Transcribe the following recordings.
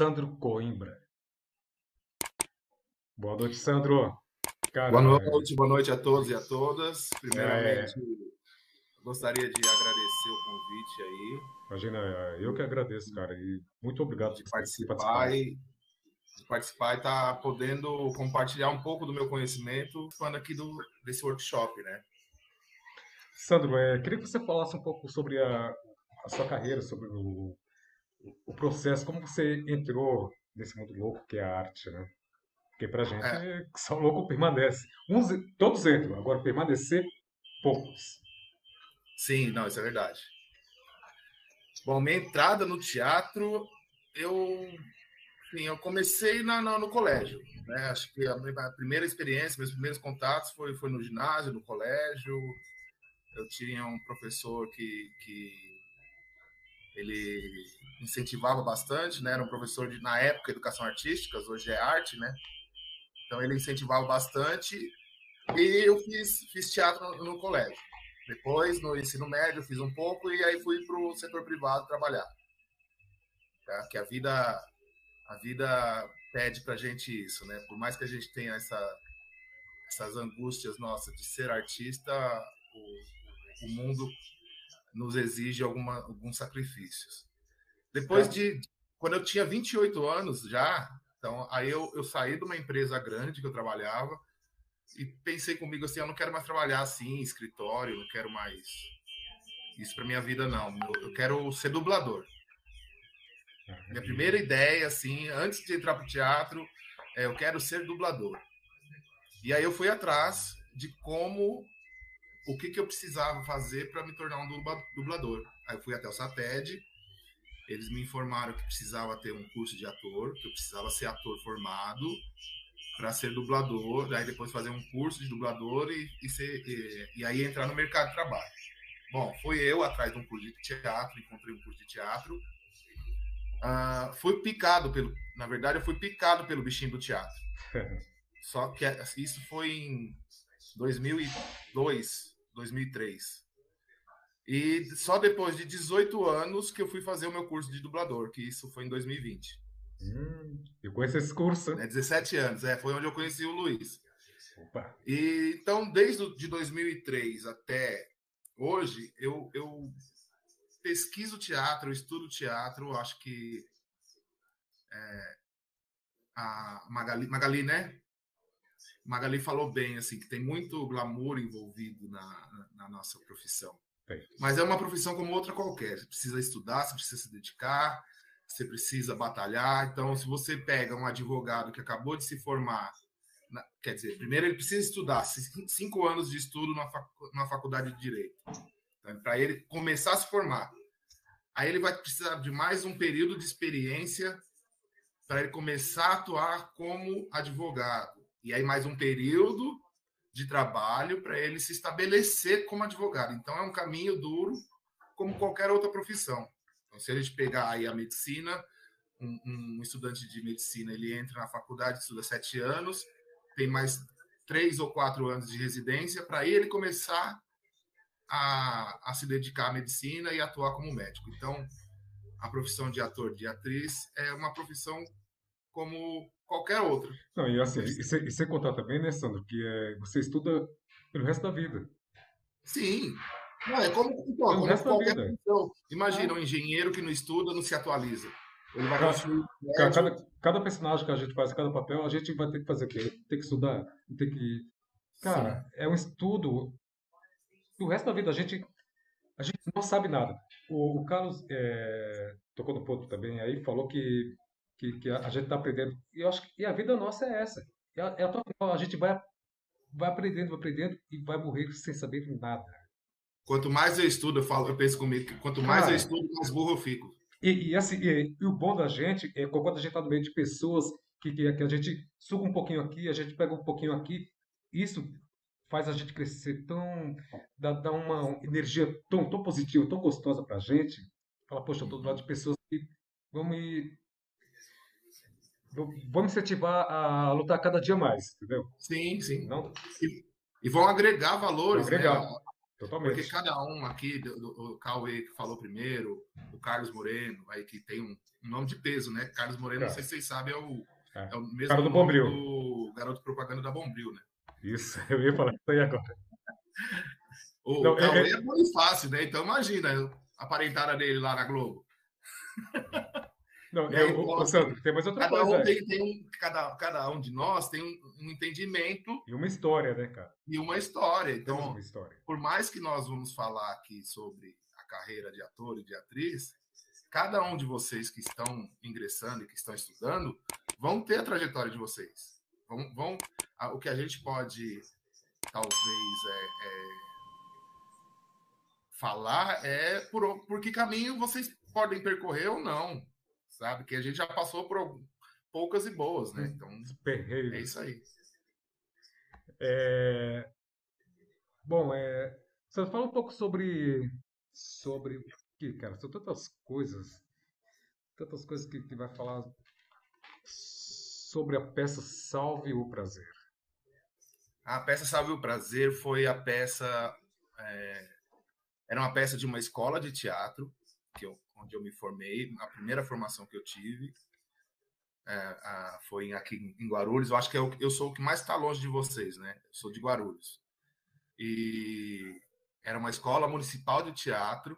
Sandro Coimbra. Boa noite, Sandro. Boa noite, boa noite a todos e a todas. Primeiramente, é... gostaria de agradecer o convite aí. Imagina, eu que agradeço, cara, e muito obrigado por participar, participar. E, de participar e estar tá podendo compartilhar um pouco do meu conhecimento falando aqui do, desse workshop, né? Sandro, é, queria que você falasse um pouco sobre a, a sua carreira, sobre o, o processo, como você entrou nesse mundo louco que é a arte, né? Porque pra gente, é. só louco permanece. Uns, todos entram, agora permanecer, poucos. Sim, não, isso é verdade. Bom, minha entrada no teatro, eu, sim, eu comecei na, na, no colégio. Né? Acho que a, minha, primeira experiência, meus primeiros contatos foi, foi no ginásio, no colégio. Eu tinha um professor que, que ele incentivava bastante, né? Era um professor de, na época, educação artística, hoje é arte, né? Então ele incentivava bastante e eu fiz, fiz teatro no, no colégio. Depois, no ensino médio, fiz um pouco e aí fui para o setor privado trabalhar. Tá? Que a vida, a vida pede para gente isso, né? Por mais que a gente tenha essa, essas angústias nossas de ser artista, o, o mundo nos exige alguma, alguns sacrifícios. Depois é. de. Quando eu tinha 28 anos já, então aí eu, eu saí de uma empresa grande que eu trabalhava e pensei comigo assim: eu não quero mais trabalhar assim, escritório, não quero mais isso para minha vida, não. Eu, eu quero ser dublador. Minha primeira ideia, assim, antes de entrar para o teatro, é eu quero ser dublador. E aí eu fui atrás de como o que, que eu precisava fazer para me tornar um dublador. Aí eu fui até o SATED, eles me informaram que precisava ter um curso de ator, que eu precisava ser ator formado para ser dublador, daí depois fazer um curso de dublador e, e, ser, e, e aí entrar no mercado de trabalho. Bom, fui eu atrás de um curso de teatro, encontrei um curso de teatro. Uh, fui picado pelo. Na verdade, eu fui picado pelo bichinho do teatro. Só que isso foi em 2002, 2003. E só depois de 18 anos que eu fui fazer o meu curso de dublador, que isso foi em 2020. Hum, eu conheço esse curso. É 17 anos, é, foi onde eu conheci o Luiz. Opa. E, então, desde de 2003 até hoje, eu, eu pesquiso teatro, eu estudo teatro, acho que é, a Magali, Magali, né? Magali falou bem, assim, que tem muito glamour envolvido na, na nossa profissão. Mas é uma profissão como outra qualquer. Você precisa estudar, você precisa se dedicar, você precisa batalhar. Então, se você pega um advogado que acabou de se formar, na, quer dizer, primeiro ele precisa estudar cinco anos de estudo na, fac, na faculdade de direito, então, para ele começar a se formar. Aí ele vai precisar de mais um período de experiência para ele começar a atuar como advogado. E aí mais um período de trabalho para ele se estabelecer como advogado. Então é um caminho duro, como qualquer outra profissão. Então, se a gente pegar aí a medicina, um, um estudante de medicina ele entra na faculdade, estuda sete anos, tem mais três ou quatro anos de residência para ele começar a, a se dedicar à medicina e atuar como médico. Então, a profissão de ator, de atriz, é uma profissão como qualquer outro. Não, e assim, e você, e você contar também, né, Sandro, que é, você estuda pelo resto da vida. Sim. Não, é como, então, como resto qualquer da vida. Imagina, um engenheiro que não estuda, não se atualiza. Ele vai construir. Cada, cada, cada, personagem que a gente faz, cada papel, a gente vai ter que fazer o quê? Tem que estudar, tem que. Cara, Sim. é um estudo. O resto da vida a gente, a gente não sabe nada. O, o Carlos é, tocou no ponto também aí, falou que que, que a, gente está aprendendo. E eu acho que e a vida nossa é essa. É, é a, a gente vai, vai aprendendo, vai aprendendo e vai morrer sem saber nada. Quanto mais eu estudo, eu falo, eu penso comigo, que quanto mais Cara, eu estudo, mais burro eu fico. E, e assim, e, e, o bom da gente é quando a gente está no meio de pessoas que, que, que, a gente suga um pouquinho aqui, a gente pega um pouquinho aqui, isso faz a gente crescer tão. dá, dá uma energia tão, tão positiva, tão gostosa pra gente. Fala, poxa, eu tô do lado de pessoas que vão me vamos incentivar a lutar cada dia mais, entendeu? Sim, sim. Não? E, e vão agregar valores. Vão agregar. Né? Totalmente. Porque cada um aqui, do, do, o Cauê que falou primeiro, o Carlos Moreno, aí que tem um, um nome de peso, né? Carlos Moreno, é. não sei se vocês sabem, é o, é. é o mesmo Cara do Bombril. do garoto propaganda da Bombril, né? Isso, eu ia falar isso aí agora. O não, Cauê é, é muito fácil, né? Então imagina a parentada dele lá na Globo. Não, eu, então, Sandro, tem mais outra cada coisa. Um tem, tem um, cada, cada um de nós tem um, um, entendimento. E uma história, né, cara? E uma história. Então, uma história. por mais que nós vamos falar aqui sobre a carreira de ator e de atriz, cada um de vocês que estão ingressando e que estão estudando vão ter a trajetória de vocês. Vão, vão o que a gente pode, talvez, é, é falar é por, por que caminho vocês podem percorrer ou não sabe? Que a gente já passou por poucas e boas, né? Então, é isso aí. É... Bom, é... você fala um pouco sobre sobre que, cara, são tantas coisas, tantas coisas que, que vai falar sobre a peça Salve o Prazer. A peça Salve o Prazer foi a peça é... era uma peça de uma escola de teatro que eu onde eu me formei, a primeira formação que eu tive é, a, foi aqui em Guarulhos. Eu acho que eu, eu sou o que mais está longe de vocês, né? Eu sou de Guarulhos. E era uma escola municipal de teatro.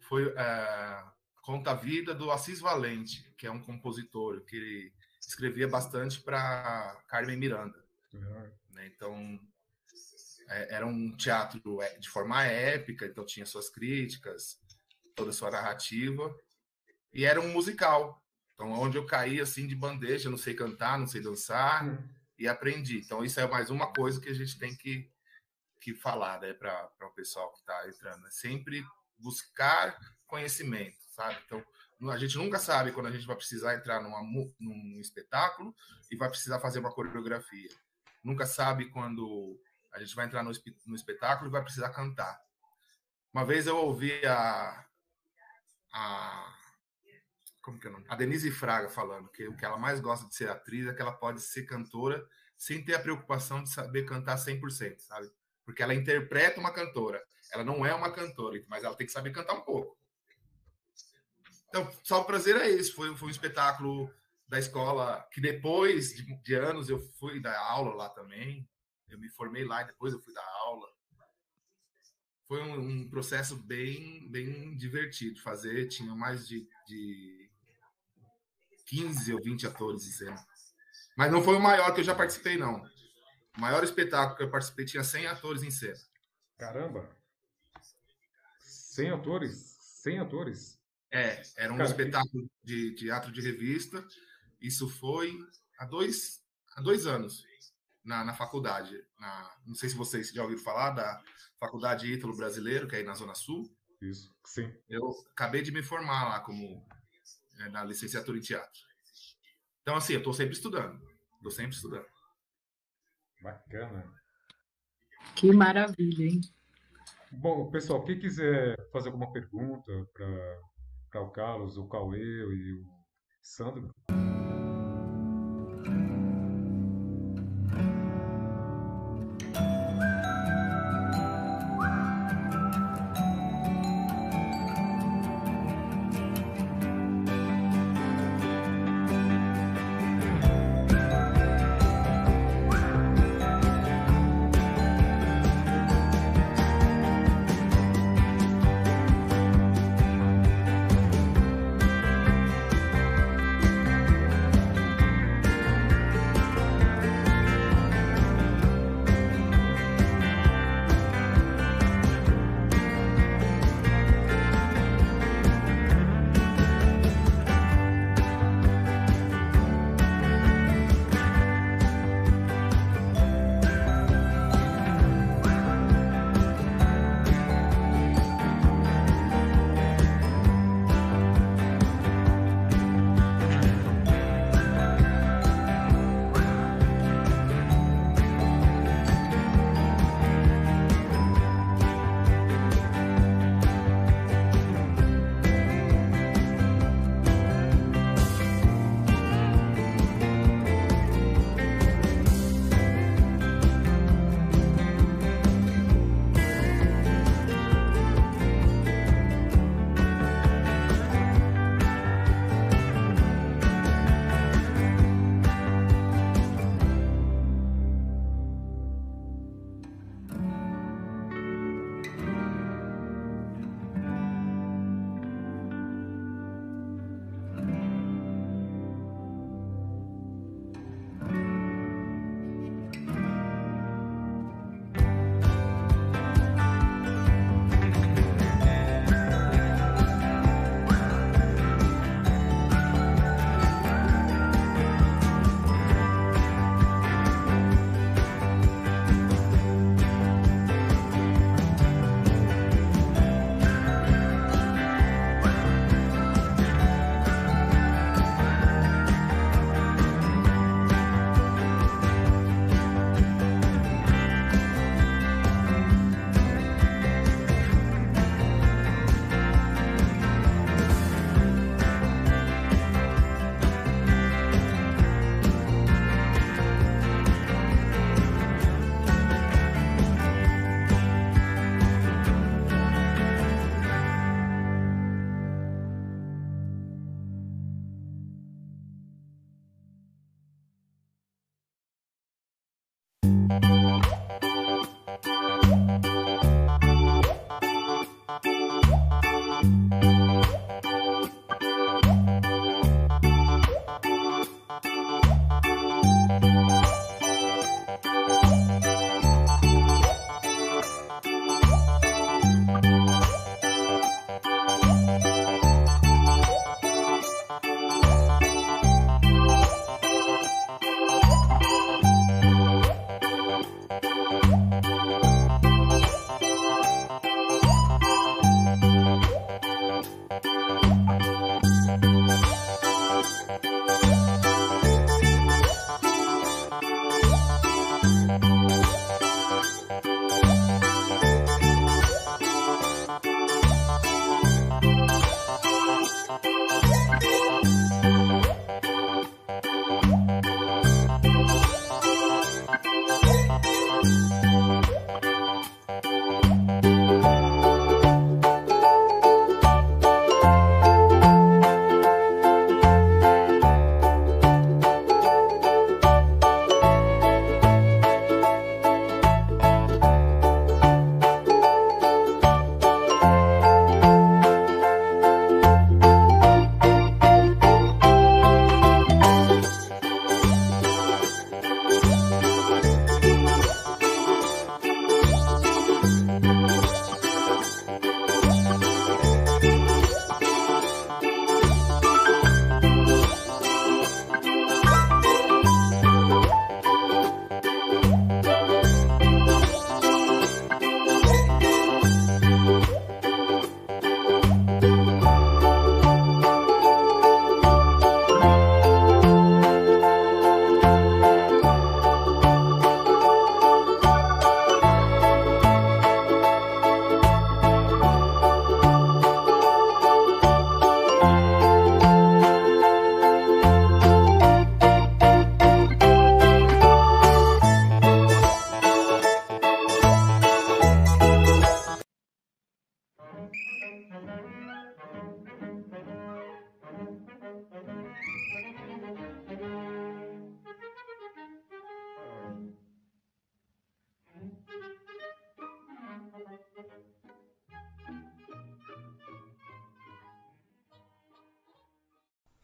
Foi é, conta a vida do Assis Valente, que é um compositor que escrevia bastante para Carmen Miranda. Uhum. Né? Então é, era um teatro é, de forma épica, então tinha suas críticas, toda a sua narrativa. E era um musical. Então, onde eu caí assim de bandeja, não sei cantar, não sei dançar, e aprendi. Então, isso é mais uma coisa que a gente tem que, que falar né, para o pessoal que está entrando. É sempre buscar conhecimento, sabe? Então, a gente nunca sabe quando a gente vai precisar entrar numa, num espetáculo e vai precisar fazer uma coreografia. Nunca sabe quando a gente vai entrar no, no espetáculo e vai precisar cantar. Uma vez eu ouvi a, a como que é o nome? A Denise Fraga falando que o que ela mais gosta de ser atriz é que ela pode ser cantora sem ter a preocupação de saber cantar 100%, sabe? Porque ela interpreta uma cantora. Ela não é uma cantora, mas ela tem que saber cantar um pouco. Então, só o prazer é isso. Foi, foi um espetáculo da escola que depois de, de anos eu fui dar aula lá também. Eu me formei lá e depois eu fui dar aula foi um, um, processo bem, bem divertido fazer. Tinha mais de, de 15 ou 20 atores em cena. Mas não foi o maior que eu já participei, não. O maior espetáculo que eu participei tinha 100 atores em cena. Caramba! 100 atores? 100 atores? É, era um Cara, espetáculo de teatro de revista. Isso foi há dois, há dois anos na, na faculdade. Na, não sei se vocês já ouviram falar da Faculdade Ítalo Brasileiro, que é aí na Zona Sul. Isso, sim. Eu acabei de me formar lá como é, na licenciatura em teatro. Então, assim, eu estou sempre estudando. Estou sempre estudando. Bacana. Que maravilha, hein? Bom, pessoal, quem quiser fazer alguma pergunta para o Carlos, o Cauê e o Sandro. Thank you.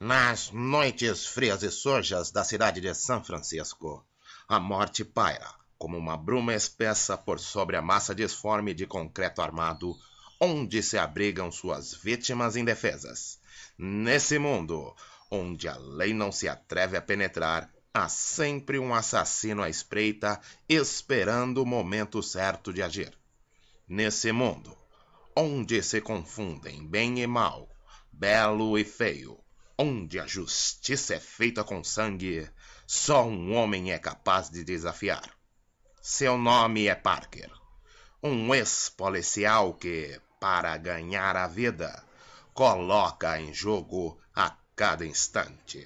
Nas noites frias e sujas da cidade de São Francisco, a morte paira como uma bruma espessa por sobre a massa disforme de concreto armado, onde se abrigam suas vítimas indefesas. Nesse mundo, onde a lei não se atreve a penetrar, há sempre um assassino à espreita, esperando o momento certo de agir. Nesse mundo, onde se confundem bem e mal, belo e feio, onde a justiça é feita com sangue, só um homem é capaz de desafiar. Seu nome é Parker, um ex-policial que, para ganhar a vida, coloca em jogo a cada instante.